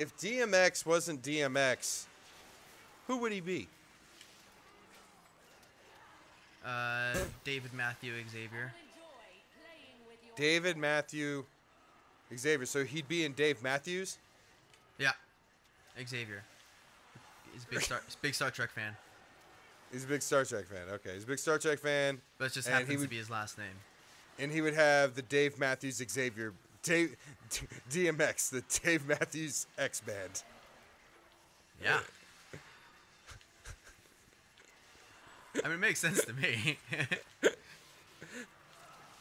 if DMX wasn't DMX, who would he be? Uh, David Matthew Xavier. David Matthew Xavier. So he'd be in Dave Matthews? Yeah, Xavier. He's a big Star, he's a big Star Trek fan. He's a big Star Trek fan. Okay, he's a big Star Trek fan. But it just happens would- to be his last name. And he would have the Dave Matthews Xavier Dave, DMX, the Dave Matthews X band. Yeah. I mean, it makes sense to me. Can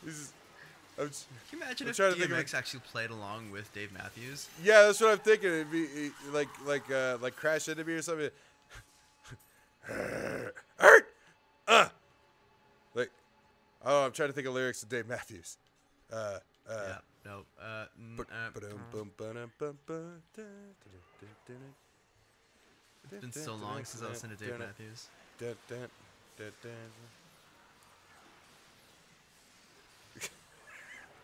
This is, just- you imagine I'm if DMX actually played along with Dave Matthews? yeah, that's what I'm thinking. It'd be like like uh, like Crash into me or something. Hurt, uh, like oh, I'm trying to think of lyrics to Dave Matthews. Uh, uh, yeah. No. Uh, n- uh, it's been so long since I listened to Dave Matthews.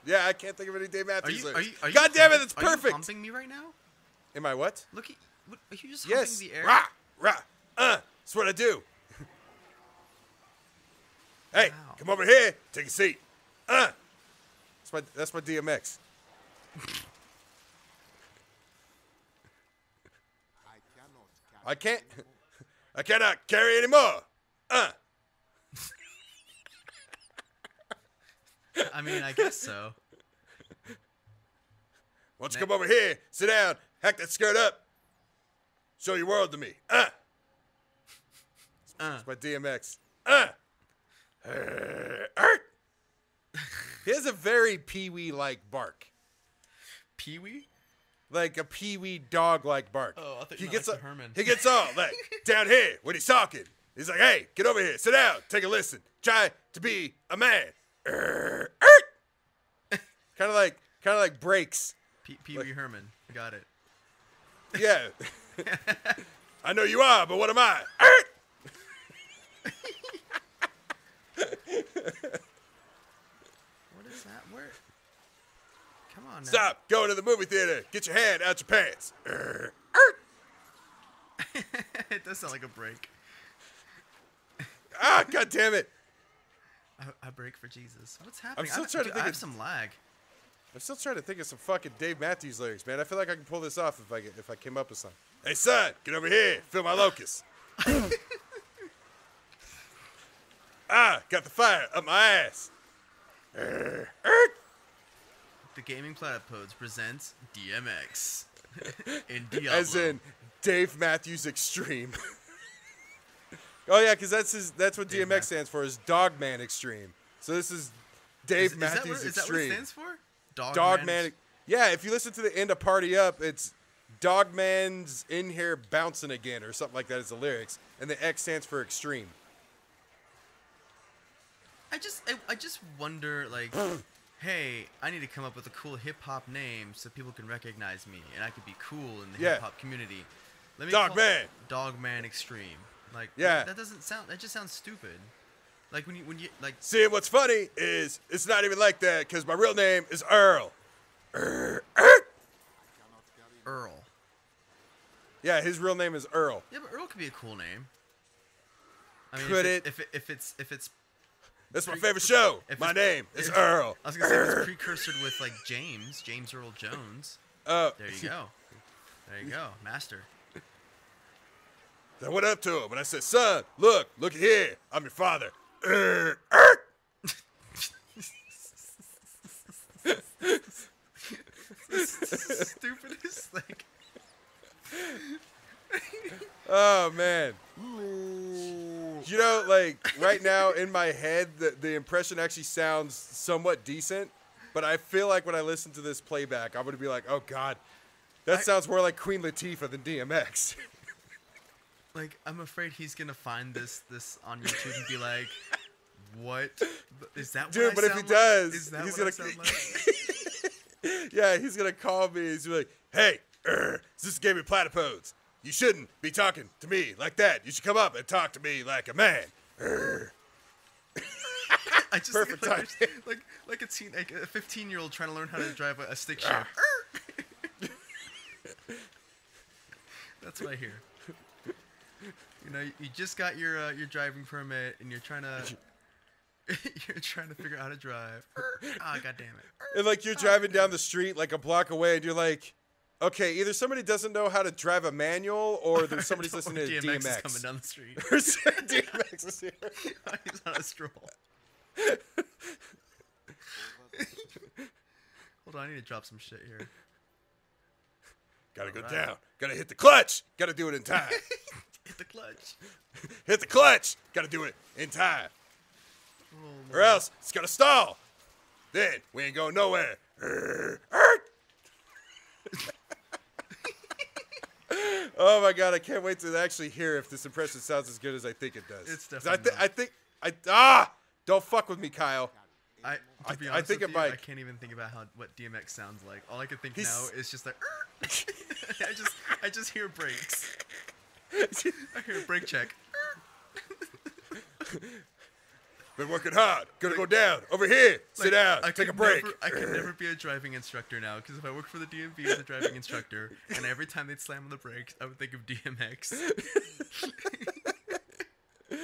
Yeah, I can't think of any Dave Are Matthews you? Are you? Are you God damn it, that's are you humping me right now? Am I what? Look at. What, are you just Yes. humping the air? Rah, rah, uh, that's what I do. hey, Wow. come over here, take a seat. Uh, my that's my DMX. I can't. I cannot carry anymore. Uh, I mean, I guess so. why don't you come over here, sit down, hack that skirt up, show your world to me. Uh, Uh, It's my DMX. Uh. Uh, he has a very Pee Wee like bark. Pee Wee. Like a Pee Wee dog like bark. Oh, I thought you he gets like a- Herman. He gets all like down here when he's talking. He's like, hey, get over here, sit down, take a listen. Try to be a man. kind of like kind of like breaks. Pee Wee Herman. Got it. Yeah. I know you are, but what am I? What is that? Where? Come on now. Stop going to the movie theater. Get your hand out your pants. it does sound like a break. Ah, god damn it. I, I break for Jesus. What's happening? I'm still I, trying to think I have of- some lag. I'm still trying to think of some fucking Dave Matthews lyrics, man. I feel like I can pull this off if I get, if I came up with some. Hey son, get over here, feel my locust. ah, got the fire up my ass. The Gaming Platypodes presents DMX in Diablo. As in Dave Matthews Extreme. oh yeah, because that's his. That's what Dave DMX Math- stands for. Is Dogman Extreme. So this is Dave is, is that what- Matthews is that what it Extreme. stands for? Dog, Dogman. Man. Yeah, if you listen to the end of Party Up, it's Dogman's in here bouncing again or something like that is the lyrics, and the X stands for extreme. I just, I, I just wonder, like, hey, I need to come up with a cool hip hop name so people can recognize me and I could be cool in the Yeah. hip hop community. Let Dog call- Man. Extreme. Like, Yeah. that doesn't sound. That just sounds stupid. Like when you, when you, like, See, what's funny is it's not even like that because my real name is Earl. Er, er. Earl. Yeah, his real name is Earl. Yeah, but Earl could be a cool name. I mean, Could if it? If, it, if it's if it's That's my favorite show. If my name is Earl. I was gonna say it's precursored with like James, James Earl Jones. Uh, There you go. There you go, master. I went up to him and I said, "Son, look, look here. I'm your father." Er, er. Stupidest like. Oh man. You know, like right now in my head, the, the impression actually sounds somewhat decent, but I feel like when I listen to this playback, I'm gonna be like, "Oh God, that I- sounds more like Queen Latifah than DMX." Like I'm afraid he's gonna find this this on YouTube and be like, "What is that?" Dude, I but if he like? does, he's what gonna- I sound like? yeah, he's gonna call me. He's gonna be like, "Hey, er, is this Gaming Platypodes. You shouldn't be talking to me like that. You should come up and talk to me like a man." I just Perfect like, like like a teen like a 15 year old trying to learn how to drive a, a stick shift. That's what I hear. You know, you just got your uh, your driving permit, and you're trying to you're trying to figure out how to drive. Ah, god damn it. And like you're driving down the street like a block away, and you're like, okay, either somebody doesn't know how to drive a manual, or there's somebody's listening to DMX is DMX. coming down the street. DMX is here. He's on a stroll. Hold on, I need to drop some shit here. Gotta go Alright. down. Gotta hit the clutch. Gotta do it in time. Hit the clutch. hit the clutch. Gotta do it in time, Oh, or else it's gonna stall. Then we ain't going nowhere. Oh my god, I can't wait to actually hear if this impression sounds as good as I think it does. It's definitely I, thi- I think I ah. Don't fuck with me, Kyle. I, to I- be I think you, I can't even think about how what DMX sounds like. All I can think He's- now is just like, I just I just hear brakes. I hear a brake check. Been working hard. Gonna go down over here. Sit down. I take a break. Never, I could never be a driving instructor now because if I worked for the DMV as a driving instructor, and every time they'd slam on the brakes, I would think of DMX.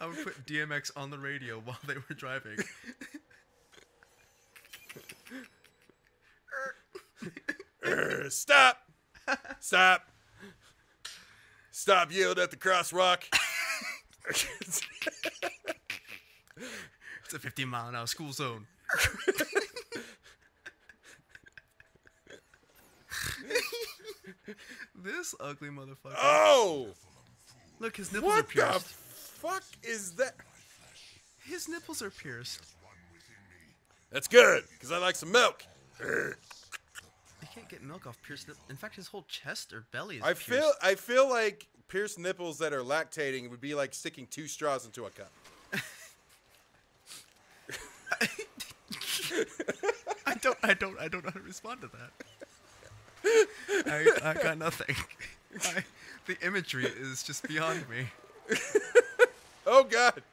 I would put DMX on the radio while they were driving. Err, stop. Stop. Stop. Yield at the crosswalk. It's a 50 mile an hour school zone. this ugly motherfucker. oh, Look, his nipples are pierced. what the fuck is that? His nipples are pierced. That's good, because I like some milk. You can't get milk off pierced In fact, his whole chest or belly is I pierced. feel I feel like pierced nipples that are lactating would be like sticking two straws into a cup. I don't. I don't. I don't know how to respond to that. I, I got nothing. I, the imagery is just beyond me. Oh god.